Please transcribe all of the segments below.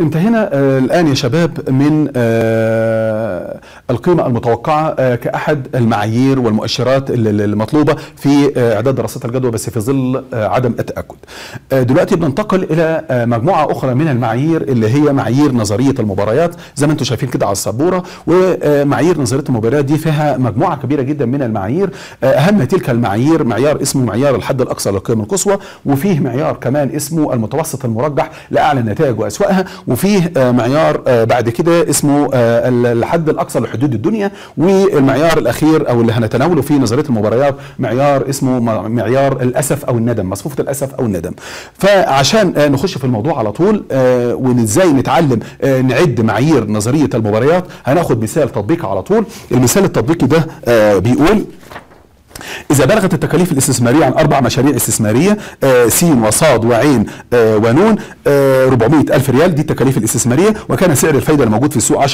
انتهينا آه الآن يا شباب من آه القيمة المتوقعة آه كأحد المعايير والمؤشرات المطلوبة في إعداد دراسات الجدوى بس في ظل عدم التأكد. آه دلوقتي بننتقل إلى آه مجموعة أخرى من المعايير اللي هي معايير نظرية المباريات زي ما أنتم شايفين كده على السبورة ومعايير نظرية المباريات دي فيها مجموعة كبيرة جدا من المعايير أهم تلك المعايير معيار اسمه معيار الحد الأقصى للقيم القصوى وفيه معيار كمان اسمه المتوسط المرجح لأعلى النتائج واسواقها وفيه معيار بعد كده اسمه الحد الأقصى لحدود الدنيا والمعيار الأخير أو اللي هنتناوله في نظرية المباريات معيار اسمه معيار الأسف أو الندم مصفوفة الأسف أو الندم. فعشان نخش في الموضوع على طول وازاي نتعلم نعد معايير نظرية المباريات هناخد مثال تطبيقي على طول. المثال التطبيقي ده بيقول إذا بلغت التكاليف الاستثمارية عن أربع مشاريع استثمارية آه س وصاد وعين آه ونون آه 400 ألف ريال دي التكاليف الاستثمارية وكان سعر الفايدة الموجود في السوق 10%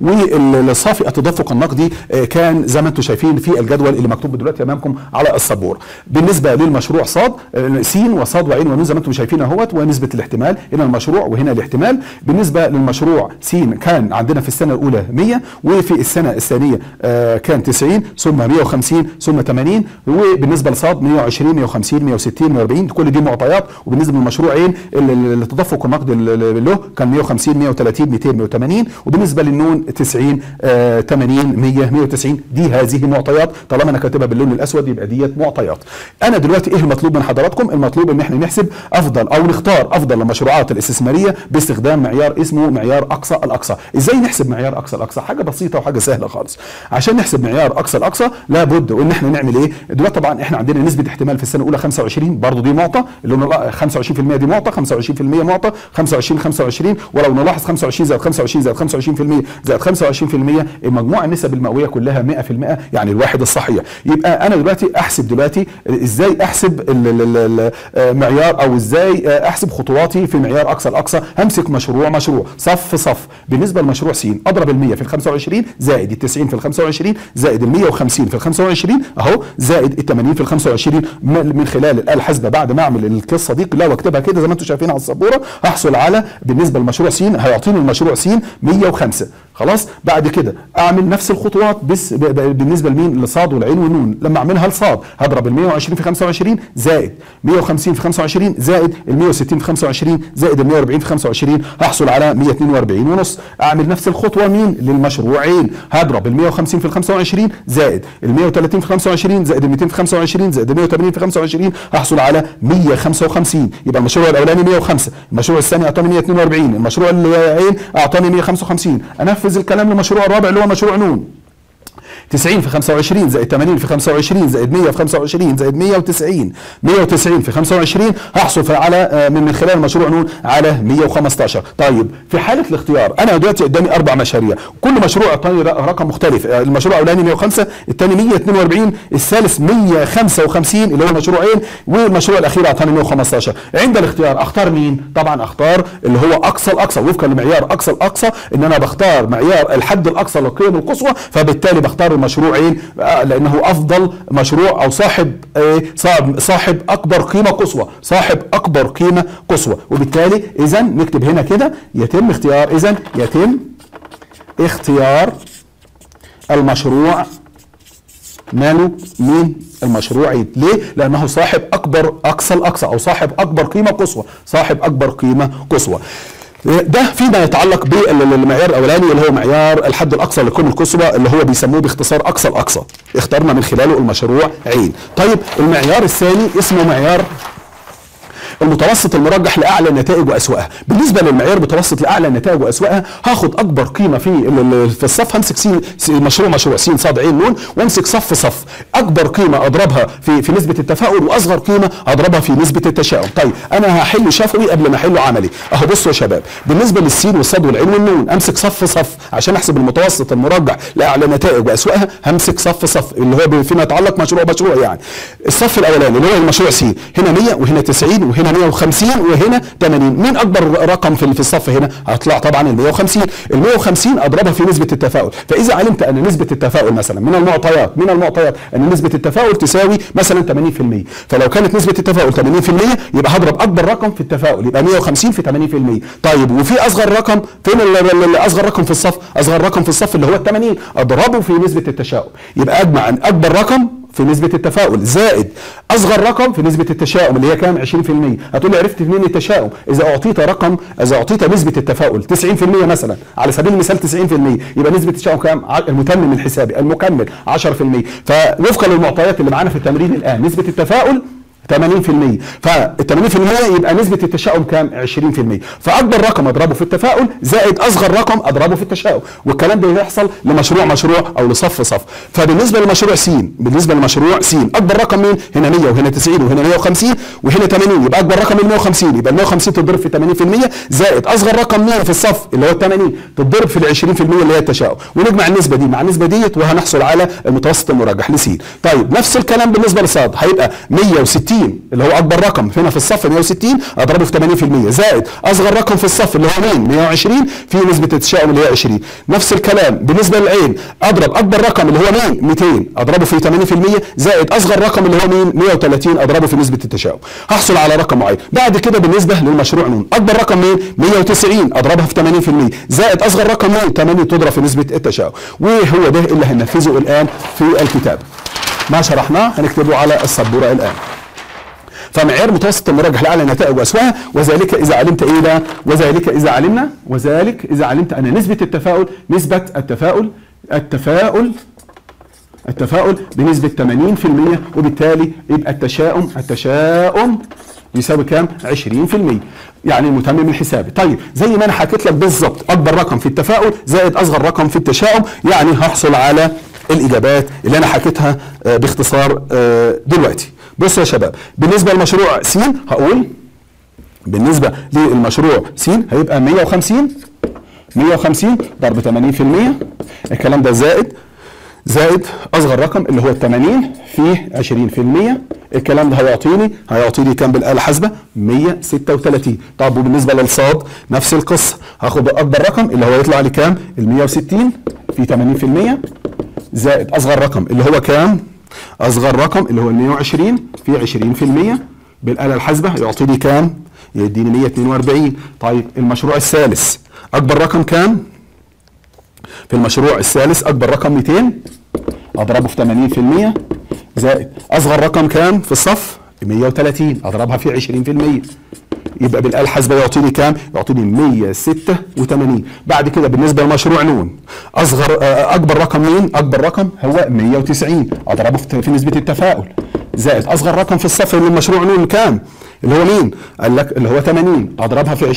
والصافي التدفق النقدي آه كان زي ما أنتم شايفين في الجدول اللي مكتوب دلوقتي أمامكم على السبورة. بالنسبة للمشروع صاد آه س وصاد وعين ونون زي ما أنتم شايفين أهوت ونسبة الاحتمال هنا المشروع وهنا الاحتمال. بالنسبة للمشروع س كان عندنا في السنة الأولى 100 وفي السنة الثانية آه كان 90 ثم 150 ثم 80 وبالنسبة لصاد 120 150 160 140 كل دي معطيات. وبالنسبة للمشروعين التدفق النقدي له كان 150 130 200 180 وبالنسبة للنون 90 آه 80 100 190 دي هذه معطيات طالما أنا كاتبها باللون الأسود يبقى ديت معطيات. أنا دلوقتي إيه المطلوب من حضراتكم؟ المطلوب إن إحنا نحسب أفضل أو نختار أفضل المشروعات الاستثمارية باستخدام معيار اسمه معيار أقصى الأقصى. إزاي نحسب معيار أقصى الأقصى؟ حاجة بسيطة وحاجة سهلة خالص. عشان نحسب معيار أقصى الأقصى لابد إن إحنا نعمل إيه؟ دلوقتي طبعا إحنا عندنا نسبة احتمال في السنة الأولى 25 برضه دي معطى اللي هو 25% دي معطى 25% معطى 25 25 ولو نلاحظ 25 زائد 25 زائد 25% زائد 25% المجموع النسب المئوية كلها 100% يعني الواحد الصحيح. يبقى أنا دلوقتي أحسب دلوقتي إزاي أحسب المعيار أو إزاي أحسب خطواتي في معيار أقصى الاقصى همسك مشروع مشروع صف صف. بالنسبة لمشروع س أضرب ال 100 في ال 25 زائد ال 90 في ال 25 زائد ال 150 في ال 25 أهو زائد ال 80 في ال 25 من خلال الاله الحاسبه بعد ما أعمل القصة دي كلها وأكتبها كده زي ما أنتم شايفين على السبورة هحصل على بالنسبة لمشروع س هيعطيني المشروع س 105 خلاص؟ بعد كده أعمل نفس الخطوات بس بالنسبة لمين؟ لصاد والعين والنون. لما أعملها لصاد هضرب ال 120 في 25 زائد 150 في 25 زائد ال 160 في 25 زائد ال 140 في 25 هحصل على 142 ونص. أعمل نفس الخطوة مين؟ للمشروعين. هضرب ال 150 في 25 زائد ال 130 في 25 زائد ال 200 في 25 زائد ال 180 في 25 هحصل على 155 يبقى المشروع الأولاني 105 المشروع الثاني أعطاني 142 المشروع العين اعطاني 155 أنفذ الكلام للمشروع الرابع اللي هو مشروع نون. 90 في 25 زائد 80 في 25 زائد 100 في 25 زائد 190 190 في 25 هحصل على من من خلال مشروع نون على 115 طيب في حالة الاختيار أنا دلوقتي قدامي أربع مشاريع. كل مشروع اعطاني رقم مختلف. المشروع الأولاني 105 الثاني 142 الثالث 155 اللي هو مشروعين والمشروع الأخير اعطاني 115 عند الاختيار أختار مين؟ طبعا أختار اللي هو أقصى الأقصى. وفقا لمعيار أقصى الأقصى إن أنا بختار معيار الحد الأقصى للقيم القصوى فبالتالي بختار المشروعين لأنه أفضل مشروع أو صاحب صاحب صاحب أكبر قيمة قصوى صاحب أكبر قيمة قصوى. وبالتالي اذا نكتب هنا كده يتم اختيار اذا يتم اختيار المشروع ماله مين المشروعين ليه؟ لأنه صاحب أكبر أقصى الأقصى أو صاحب أكبر قيمة قصوى صاحب أكبر قيمة قصوى. ده فيما يتعلق بالمعيار الأولاني اللي هو معيار الحد الأقصى للقيمه القصوى اللي هو بيسموه باختصار أقصى الأقصى اخترنا من خلاله المشروع عين. طيب المعيار الثاني اسمه معيار المتوسط المرجح لأعلى النتائج واسواقها بالنسبة للمعيار المتوسط لأعلى النتائج واسواقها هاخد أكبر قيمة في في الصف. همسك سين مشروع مشروع سين صاد عين نون. وامسك صف صف. أكبر قيمة أضربها في في نسبة التفاؤل وأصغر قيمة أضربها في نسبة التشاؤم. طيب أنا هحل شفوي قبل ما احله عملي. أهو بصوا يا شباب. بالنسبة للسين والصاد والعين والنون أمسك صف صف. عشان أحسب المتوسط المرجح لأعلى نتائج واسواقها همسك صف صف. اللي هو فيما يتعلق مشروع مشروع يعني. الصف الأولاني اللي هو المشروع سين. هنا 100 وهنا 90 وهنا هنا 150 وهنا 80 مين أكبر رقم في في الصف هنا؟ هيطلع طبعا ال 150 ال 150 أضربها في نسبة التفاؤل. فإذا علمت أن نسبة التفاؤل مثلا من المعطيات من المعطيات أن نسبة التفاؤل تساوي مثلا 80% فلو كانت نسبة التفاؤل 80% يبقى هضرب أكبر رقم في التفاؤل. يبقى 150 في 80% طيب وفي أصغر رقم فين أصغر رقم في الصف؟ أصغر رقم في الصف اللي هو ال 80 أضربه في نسبة التشاؤم. يبقى أجمع أكبر رقم في نسبة التفاؤل زائد أصغر رقم في نسبة التشاؤم اللي هي كام؟ 20% هتقول لي عرفت منين التشاؤم؟ إذا أعطيت رقم إذا أعطيت نسبة التفاؤل 90% مثلا على سبيل المثال 90% يبقى نسبة التشاؤم كام؟ المتمم الحسابي المكمل 10% فوفقا للمعطيات اللي معانا في التمرين الآن. نسبة التفاؤل 80% فال 80% يبقى نسبة التشاؤم كام؟ 20% فأكبر رقم أضربه في التفاؤل زائد أصغر رقم أضربه في التشاؤم. والكلام ده يحصل لمشروع مشروع أو لصف صف. فبالنسبة لمشروع س بالنسبة لمشروع س أكبر رقم مين؟ هنا 100 وهنا 90 وهنا 150 وهنا 80 يبقى أكبر رقم ال 150 يبقى ال 150 تضرب في 80% زائد أصغر رقم مين في الصف اللي هو ال 80 تضرب في ال 20% اللي هي التشاؤم. ونجمع النسبة دي. مع النسبة ديت وهنحصل على المتوسط المرجح لسين. طيب نفس الكلام بالنسبة لصاد. هيبقى 160 اللي هو أكبر رقم هنا في الصف 160 أضربه في 80% زائد أصغر رقم في الصف اللي هو مين؟ 120 في نسبة التشاؤم اللي هي 20 نفس الكلام بالنسبة للعين أضرب أكبر رقم اللي هو مين؟ 200 أضربه في 80% زائد أصغر رقم اللي هو مين؟ 130 أضربه في نسبة التشاؤم. هحصل على رقم معين بعد كده بالنسبة للمشروع نون أكبر رقم مين؟ 190 أضربها في 80% زائد أصغر رقم مين؟ 8 تضرب في نسبة التشاؤم. وهو ده اللي هننفذه الآن في الكتاب. ما شرحناه؟ هنكتبه على السبورة الآن. فمعيار متوسط المرجح لاعلى النتائج وأسوأها. وذلك إذا علمت إيه ده وذلك إذا علمنا وذلك إذا علمت أن نسبة التفاؤل نسبة التفاؤل التفاؤل التفاؤل بنسبة 80% وبالتالي يبقى التشاؤم التشاؤم يساوي كام؟ 20% يعني المتمم الحسابي طيب زي ما أنا حكيت لك بالظبط أكبر رقم في التفاؤل زائد أصغر رقم في التشاؤم يعني هحصل على الإجابات اللي أنا حكيتها آه، باختصار آه، دلوقتي. بصوا يا شباب بالنسبة لمشروع س هقول بالنسبة للمشروع س هيبقى 150 150 ضرب 80% الكلام ده زائد زائد أصغر رقم اللي هو ال 80 في 20% الكلام ده هيعطيني هيعطيني كام بالاله الحاسبه 136 طب وبالنسبة للصاد نفس القصة. هاخد أكبر رقم اللي هو يطلع لي كام؟ ال 160 في 80% زائد أصغر رقم اللي هو كام؟ أصغر رقم اللي هو ال 120 في 20% بالآلة الحاسبة يعطيني كام؟ يديني 142 طيب المشروع الثالث أكبر رقم كام؟ في المشروع الثالث أكبر رقم 200 أضربه في 80% زائد أصغر رقم كام في الصف؟ 130 أضربها في 20% يبقى بالاله الحاسبه يعطيني كام؟ يعطيني 186 بعد كده بالنسبة لمشروع نون أصغر آه، أكبر رقم مين؟ أكبر رقم هو 190 أضربه في نسبة التفاؤل زائد أصغر رقم في الصف من مشروع نون كام؟ اللي هو مين؟ قال لك اللي هو 80 أضربها في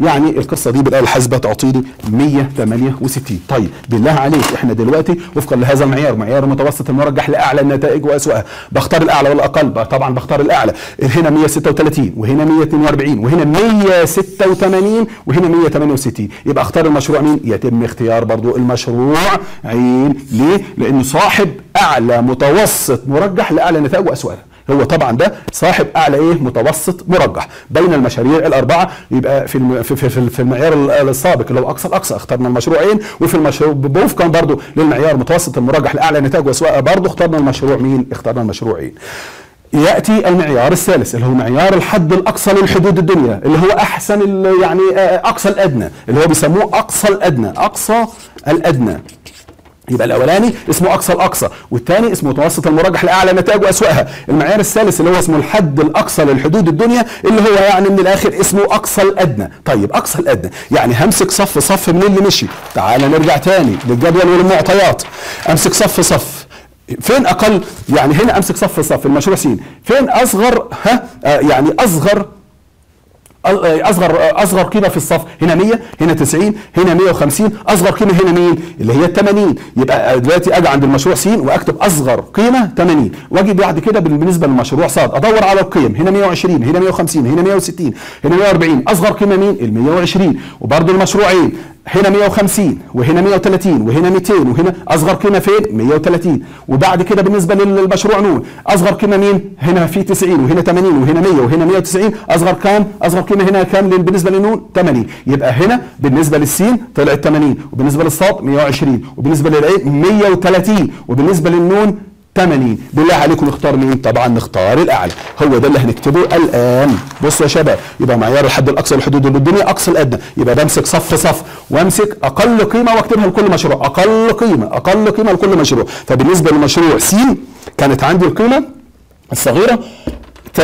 20% يعني القصة دي بالاله الحاسبه تعطيني 168 طيب بالله عليك إحنا دلوقتي وفقا لهذا المعيار معيار المتوسط المرجح لأعلى النتائج واسواها بختار الأعلى والأقل طبعا بختار الأعلى هنا 136 وهنا 142 وهنا 186 وهنا 168 يبقى أختار المشروع مين؟ يتم اختيار برضو المشروع عين ليه؟ لأنه صاحب أعلى متوسط مرجح لأعلى النتائج واسواها هو طبعا ده صاحب أعلى إيه متوسط مرجح بين المشاريع الأربعة يبقى في. في, في, المعيار ال- السابق اللي هو أقصى الاقصى اخترنا المشروعين وفي المشروع وفقا برضه للمعيار المتوسط المرجح لأعلى نتائج واسواق برضه اخترنا المشروع مين؟ اخترنا المشروعين. يأتي المعيار الثالث اللي هو معيار الحد الأقصى للحدود الدنيا اللي هو أحسن يعني أقصى الأدنى اللي هو بيسموه أقصى الأدنى أقصى الأدنى يبقى الأولاني اسمه أقصى الأقصى والثاني اسمه متوسط المرجح لأعلى نتائج واسواقها المعيار الثالث اللي هو اسمه الحد الأقصى للحدود الدنيا اللي هو يعني من الآخر اسمه أقصى الأدنى. طيب أقصى الأدنى يعني همسك صف صف من اللي مشي. تعال نرجع تاني للجدول والمعطيات. أمسك صف صف. فين أقل؟ يعني هنا أمسك صف صف المشروع س فين أصغر؟ ها؟ آه يعني أصغر أصغر أصغر قيمة في الصف. هنا 100 هنا 90 هنا 150 أصغر قيمة هنا مين اللي هي ال 80 يبقى دلوقتي أجي عند المشروع س وأكتب أصغر قيمة 80 وأجي بعد كده بالنسبة للمشروع ص. أدور على القيم. هنا 120 هنا 150 هنا 160 هنا 140 أصغر قيمة مين؟ ال 120 وبرده المشروعين. هنا 150 وهنا 130 وهنا 200 وهنا أصغر قيمه فين؟ 130 وبعد كده بالنسبة للمشروع نون أصغر قيمه مين؟ هنا في 90 وهنا 80 وهنا 100 وهنا 190 أصغر كام؟ أصغر قيمه هنا كام بالنسبة لنون؟ 80 يبقى هنا بالنسبة للسين طلعت 80 وبالنسبة للصاد 120 وبالنسبة للعين 130 وبالنسبة للنون 80 بالله عليكم نختار مين؟ طبعا نختار الأعلى. هو ده اللي هنكتبه الآن. بصوا يا شباب يبقى معيار الحد الأقصى للحدود الدنيا أقصى الادنى يبقى بمسك صف صف وامسك أقل قيمة واكتبها لكل مشروع. أقل قيمة أقل قيمة لكل مشروع. فبالنسبة لمشروع س كانت عندي القيمة الصغيرة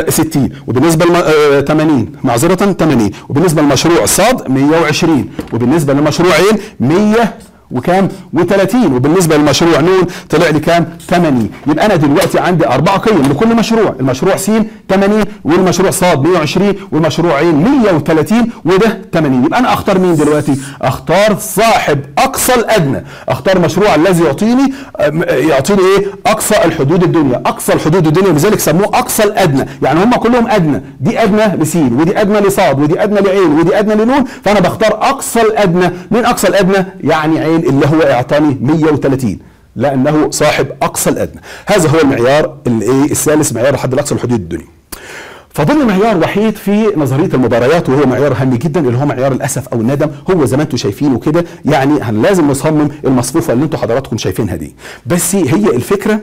60 وبالنسبة. آه 80 معذرة 80 وبالنسبة لمشروع صاد 120 وبالنسبة لمشروعين 100 وكام و30 وبالنسبة للمشروع نون طلع لي كام 80 يبقى أنا دلوقتي عندي أربع قيم لكل مشروع. المشروع س 80 والمشروع ص 120 والمشروع عين 130 وده 80 يبقى أنا أختار مين دلوقتي؟ أختار صاحب أقصى الأدنى. أختار مشروع الذي يعطيني يعطيني إيه؟ أقصى الحدود الدنيا. أقصى الحدود الدنيا لذلك سموه أقصى الأدنى. يعني هم كلهم أدنى. دي أدنى لسين ودي أدنى لصاد ودي أدنى لعين ودي أدنى لنون. فأنا بختار أقصى الأدنى. مين أقصى الأدنى؟ يعني عين اللي هو اعطاني 130 لأنه صاحب أقصى الأدنى. هذا هو المعيار الايه الثالث معيار الحد الأقصى لحدود الدنيا. فضل معيار وحيد في نظرية المباريات وهو معيار هام جدا اللي هو معيار الأسف أو الندم. هو زي ما أنتم شايفينه كده يعني لازم نصمم المصفوفة اللي أنتم حضراتكم شايفينها دي. بس هي الفكرة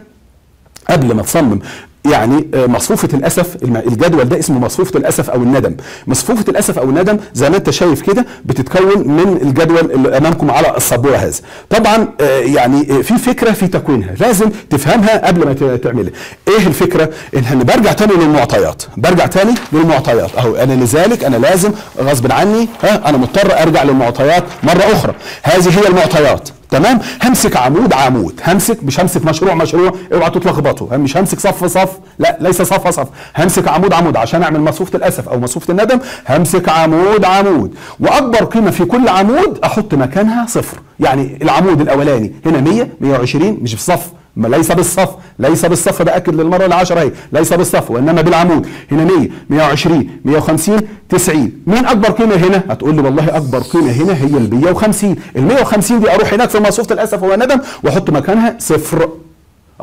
قبل ما تصمم يعني مصفوفة الأسف الجدول ده اسمه مصفوفة الأسف أو الندم. مصفوفة الأسف أو الندم زي ما أنت شايف كده بتتكون من الجدول اللي أمامكم على السبورة هذا طبعا يعني في فكرة في تكوينها لازم تفهمها قبل ما تعملها. إيه الفكرة؟ إن برجع تاني للمعطيات. برجع تاني للمعطيات. أهو أنا لذلك أنا لازم غصب عني ها أنا مضطر أرجع للمعطيات مرة أخرى. هذه هي المعطيات. تمام؟ همسك عمود عمود. همسك مش همسك مشروع مشروع. اوعى تتلخبطوا مش همسك صف صف. لا ليس صف صف. همسك عمود عمود. عشان اعمل مصفوفة الأسف أو مصفوفة الندم همسك عمود عمود. وأكبر قيمة في كل عمود أحط مكانها صفر. يعني العمود الأولاني هنا 100 120 مش في صف. ما ليس بالصف ليس بالصف باكد للمرة العاشرة أهي ليس بالصف وإنما بالعمود. هنا 100 120 150 90 مين أكبر قيمة هنا؟ هتقول لي والله أكبر قيمة هنا هي ال 150 ال 150 دي أروح هناك في مصفوفه الاسف والندم وأحط مكانها صفر.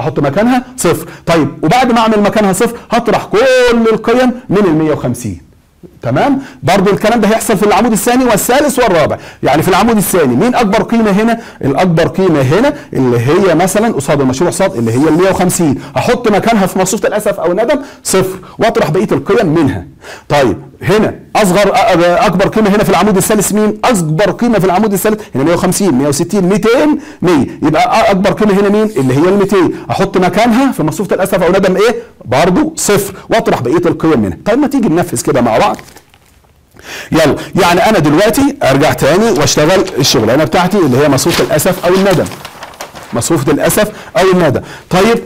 أحط مكانها صفر. طيب وبعد ما أعمل مكانها صفر هطرح كل القيم من ال 150 تمام؟ برضو الكلام ده هيحصل في العمود الثاني والثالث والرابع. يعني في العمود الثاني مين أكبر قيمة هنا؟ الأكبر قيمة هنا اللي هي مثلا قصاد المشروع صاد اللي هي ال 150 هحط مكانها في مصفوفه الأسف أو الندم صفر. واطرح بقية القيم منها. طيب هنا أصغر أكبر قيمة هنا في العمود الثالث مين؟ أكبر قيمة في العمود الثالث هنا 150 160 200 100 يبقى أكبر قيمة هنا مين؟ اللي هي ال 200 أحط مكانها في مصفوفة الاسف أو ندم إيه؟ برضو صفر. واطرح بقية القيم منها طيب ما تيجي ننفذ كده مع بعض؟ يلا. يعني أنا دلوقتي أرجع تاني وأشتغل الشغلانة بتاعتي اللي هي مصفوفة الأسف أو الندم مصفوفة الأسف أو الندم طيب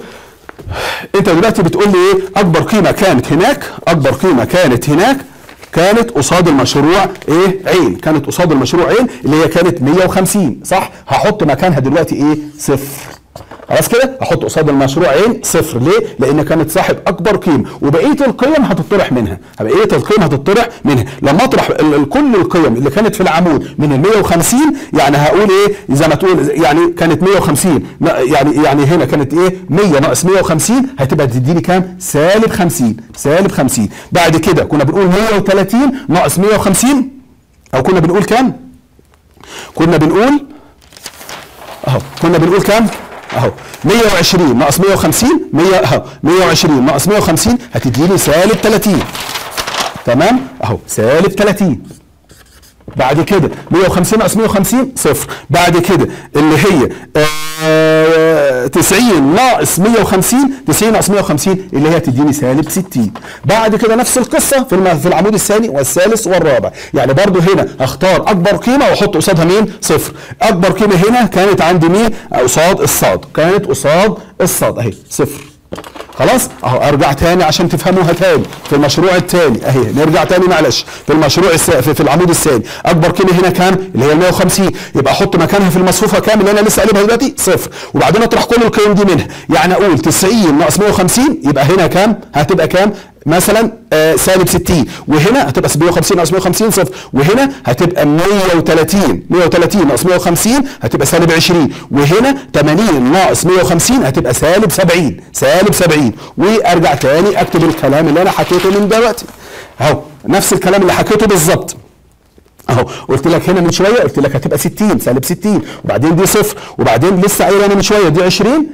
انت دلوقتي بتقول لي إيه؟ اكبر قيمة كانت هناك اكبر قيمة كانت هناك كانت قصاد المشروع إيه؟ عين. كانت قصاد المشروع عين اللي هي كانت 150 صح؟ هحط مكانها دلوقتي إيه؟ صفر. خلاص كده؟ أحط قصاد المشروع عين صفر. ليه؟ لأن كانت صاحب أكبر قيمة. وبقية القيم هتطرح منها. بقية القيم هتطرح منها. لما أطرح كل القيم اللي كانت في العمود من ال 150 يعني هقول إيه؟ زي ما تقول يعني كانت 150 يعني يعني هنا كانت إيه؟ 100 ناقص 150 هتبقى تديني كام؟ سالب 50 سالب 50 بعد كده كنا بنقول 130 ناقص 150 أو كنا بنقول كام؟ كنا بنقول أهو كنا بنقول كام؟ أهو. 120 ناقص 150 100 أهو. 120 ناقص 150 هتديني سالب 30 تمام؟ أهو. سالب 30 بعد كده 150 ناقص 150 صفر. بعد كده اللي هي آه 90 ناقص 150 90 ناقص 150 اللي هي تديني سالب 60 بعد كده نفس القصة في في العمود الثاني والثالث والرابع. يعني برضو هنا هختار أكبر قيمة وأحط قصادها مين؟ صفر. أكبر قيمة هنا كانت عندي مين؟ قصاد الصاد. كانت قصاد الصاد. أهي صفر. خلاص؟ أهو أرجع تاني عشان تفهموها تاني. في المشروع التاني. أهي نرجع تاني معلش. في المشروع الس... في, العمود الثاني. أكبر قيمه هنا كام؟ اللي هي ال 150 يبقى أحط مكانها في المصفوفه كام اللي أنا لسه قايلها دلوقتي؟ صفر. وبعدين أطرح كل القيم دي منها. يعني أقول 90 ناقص 150 يبقى هنا كام؟ هتبقى كام؟ مثلا آه سالب 60 وهنا هتبقى 150 ناقص 150 صفر. وهنا هتبقى 130 130 ناقص 150 هتبقى سالب 20 وهنا 80 ناقص 150 هتبقى سالب 70 سالب 70 وأرجع تاني أكتب الكلام اللي أنا حكيته من دلوقتي. أهو نفس الكلام اللي حكيته بالظبط. أهو قلت لك هنا من شوية قلت لك هتبقى 60 سالب 60 وبعدين دي صفر. وبعدين لسه قايل أنا من شوية دي 20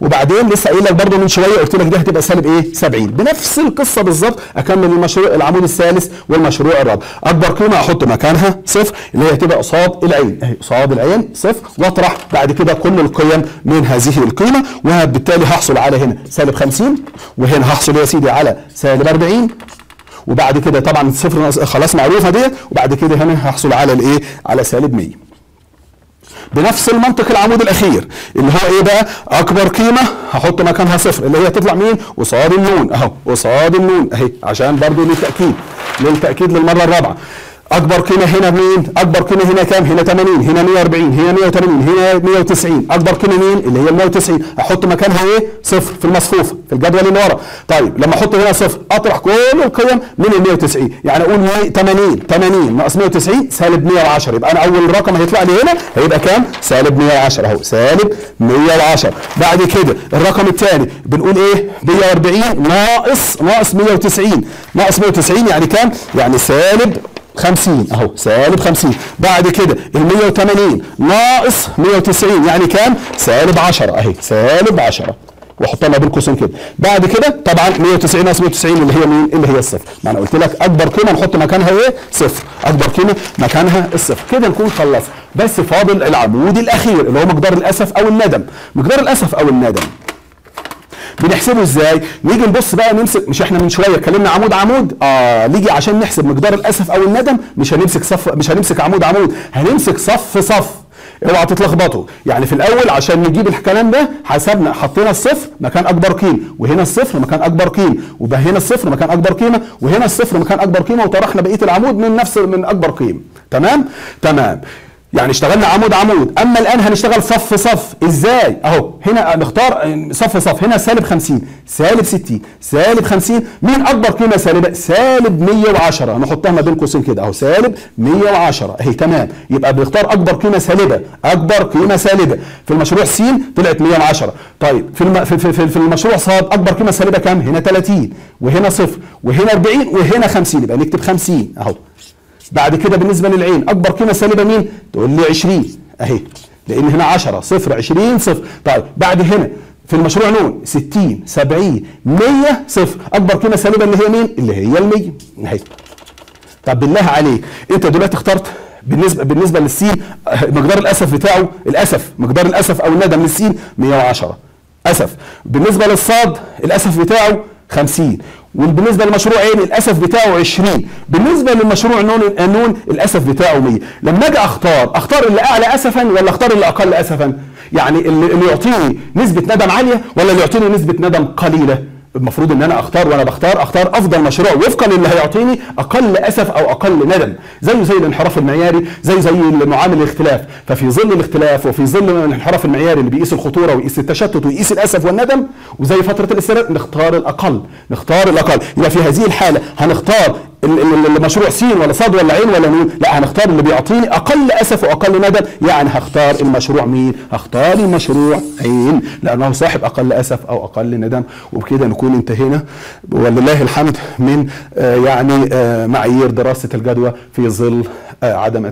وبعدين لسه قايل لك برضه من شوية قلت لك دي هتبقى سالب إيه؟ 70 بنفس القصة بالظبط أكمل المشروع العمود الثالث والمشروع الرابع. أكبر قيمة أحط مكانها صفر اللي هي هتبقى قصاد العين. أهي قصاد العين صفر واطرح. بعد كده كل القيم من هذه القيمة وبالتالي هحصل على هنا سالب 50 وهنا هحصل يا سيدي على سالب 40 وبعد كده طبعا صفر خلاص معروفة ديت. وبعد كده هنا هحصل على الإيه؟ على سالب 100 بنفس المنطق العمود الأخير اللي هو إيه بقى؟ أكبر قيمة هحط مكانها صفر. اللي هي تطلع مين؟ قصاد النون. أهو قصاد النون. أهي عشان برضو للتأكيد للتأكيد للمرة الرابعة. أكبر قيمة هنا مين أكبر قيمة هنا كام؟ هنا 80 هنا 140 هنا 180 هنا 190 أكبر قيمة مين؟ اللي هي 190 أحط مكانها إيه؟ صفر في المصفوفه في الجدول اللي ورا. طيب لما أحط هنا صفر أطرح كل القيم من ال 190 يعني أقول 80 80 ناقص 190 سالب 110 يبقى أنا أول رقم هيطلع لي هنا هيبقى كام؟ سالب 110 أهو سالب 110 بعد كده الرقم الثاني بنقول إيه؟ 140 ناقص ناقص 190 ناقص 190 يعني كام؟ يعني سالب 50 أهو سالب 50 بعد كده ال 180 ناقص 190 يعني كام؟ سالب 10 أهي سالب 10 واحطها ما بين قوسين كده. بعد كده طبعا 190 ناقص 190 اللي هي مين؟ اللي هي الصفر. ما أنا قلت لك أكبر قيمة نحط مكانها إيه؟ صفر. أكبر قيمة مكانها الصفر. كده نكون خلصنا. بس فاضل العمود الأخير اللي هو مقدار الأسف أو الندم. مقدار الأسف أو الندم. بنحسبه إزاي؟ نيجي نبص بقى نمسك مش إحنا من شوية اتكلمنا عمود عمود؟ آه نيجي عشان نحسب مقدار الأسف أو الندم مش هنمسك صف مش هنمسك عمود عمود هنمسك صف صف. اوعى تتلخبطوا. يعني في الأول عشان نجيب الكلام ده حسبنا حطينا الصفر مكان أكبر قيمه وهنا الصفر مكان أكبر قيمه وده هنا الصفر مكان أكبر قيمه وهنا الصفر مكان أكبر قيمه وطرحنا بقية العمود من نفس من أكبر قيمه تمام؟ تمام. يعني اشتغلنا عمود عمود. أما الآن هنشتغل صف صف. إزاي؟ أهو هنا نختار صف صف. هنا سالب 50 سالب 60 سالب 50 مين أكبر قيمة سالبة؟ سالب 110 نحطها ما بين قوسين كده. أهو سالب 110 أهي تمام. يبقى بنختار أكبر قيمة سالبة. أكبر قيمة سالبة. في المشروع س طلعت 110 طيب في الم... في, في, في المشروع ص أكبر قيمة سالبة كام؟ هنا 30 وهنا صفر وهنا 40 وهنا 50 يبقى نكتب 50 أهو. بعد كده بالنسبة للعين أكبر قيمه سالبة مين؟ تقول لي 20 أهي. لأن هنا 10 صفر 20 صفر. طيب بعد هنا في المشروع نون 60 70 100 صفر. أكبر قيمه سالبة اللي هي مين؟ اللي هي ال 100 أهي. طب بالله عليك أنت دلوقتي اخترت بالنسبة بالنسبة للسين مقدار الأسف بتاعه الأسف مقدار الأسف أو الندم للسين 110 أسف. بالنسبة للصاد الأسف بتاعه 50 وبالنسبة لمشروع عين الاسف بتاعه 20 بالنسبة للمشروع نون نون الاسف بتاعه 100 لما أجي أختار أختار اللي أعلى اسفا ولا أختار اللي أقل اسفا؟ يعني اللي يعطيني نسبة ندم عالية ولا اللي يعطيني نسبة ندم قليلة؟ المفروض إن أنا أختار وأنا بختار أختار أفضل مشروع وفقا للي هيعطيني أقل أسف أو أقل ندم. زيه زي الانحراف المعياري زي زي معامل الاختلاف. ففي ظل الاختلاف وفي ظل الانحراف المعياري اللي بيقيس الخطورة ويقيس التشتت ويقيس الأسف والندم وزي فترة الاسترداد نختار الأقل نختار الأقل. يبقى في هذه الحالة هنختار المشروع س ولا صاد ولا عين ولا نون. لا هنختار اللي بيعطيني أقل أسف وأقل ندم. يعني هختار المشروع مين؟ هختار المشروع عين. لأنه صاحب أقل أسف أو أقل ندم. وبكده نكون انتهينا. ولله الحمد من يعني معايير دراسة الجدوى في ظل عدم